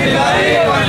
Vilaria,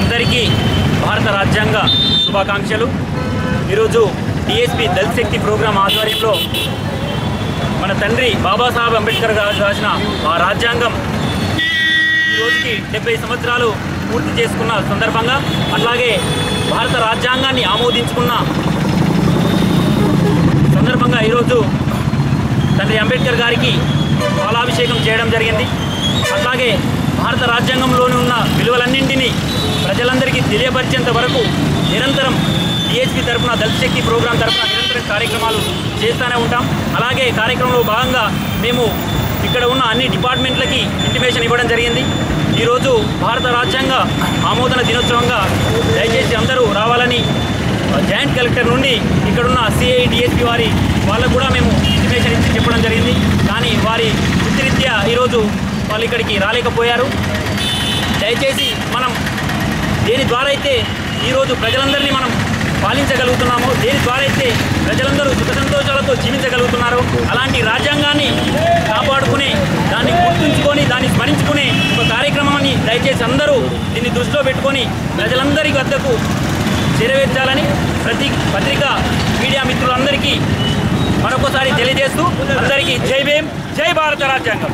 అందరికీ భారత రాజ్యాంగ శుభాకాంక్షలు. ఈరోజు డిఎస్పి దళిత శక్తి ప్రోగ్రాం ఆధ్వర్యంలో మన తండ్రి బాబాసాహెబ్ అంబేద్కర్ గారు రాసిన ఆ రాజ్యాంగం ఈ రోజుకి డెబ్బై సంవత్సరాలు పూర్తి చేసుకున్న సందర్భంగా అట్లాగే భారత రాజ్యాంగాన్ని ఆమోదించుకున్న సందర్భంగా ఈరోజు తండ్రి అంబేద్కర్ గారికి పాలాభిషేకం చేయడం జరిగింది. అట్లాగే భారత రాజ్యాంగంలోని ఉన్న విలువలన్నింటినీ ప్రజలందరికీ తెలియపరిచేంత వరకు నిరంతరం డిఎస్పి తరఫున దళిత శక్తి ప్రోగ్రాం తరఫున నిరంతరం కార్యక్రమాలు చేస్తూనే ఉంటాం. అలాగే కార్యక్రమంలో భాగంగా మేము ఇక్కడ ఉన్న అన్ని డిపార్ట్మెంట్లకి ఇంటిమేషన్ ఇవ్వడం జరిగింది. ఈరోజు భారత రాజ్యాంగ ఆమోదన దినోత్సవంగా దయచేసి అందరూ రావాలని జాయింట్ కలెక్టర్ నుండి ఇక్కడున్న సిఐ డిఎస్పి వారి వాళ్ళకు కూడా మేము ఇంటిమేషన్ ఇచ్చి చెప్పడం జరిగింది. కానీ వారి వృత్తిరీత్యా ఈరోజు వాళ్ళు ఇక్కడికి రాలేకపోయారు. దయచేసి మనం దేని ద్వారా అయితే ఈరోజు ప్రజలందరినీ మనం పాలించగలుగుతున్నామో దేని ద్వారా అయితే ప్రజలందరూ సుఖ సంతోషాలతో జీవించగలుగుతున్నారు అలాంటి రాజ్యాంగాన్ని కాపాడుకుని దాన్ని గుర్తుంచుకొని దాన్ని స్మరించుకునే ఒక కార్యక్రమాన్ని దయచేసి అందరూ దీన్ని దృష్టిలో పెట్టుకొని ప్రజలందరి వద్దకు చేరవేర్చాలని ప్రతి పత్రిక మీడియా మిత్రులందరికీ మరొకసారి తెలియజేస్తూ అందరికీ జై భీం జై భారత రాజ్యాంగం.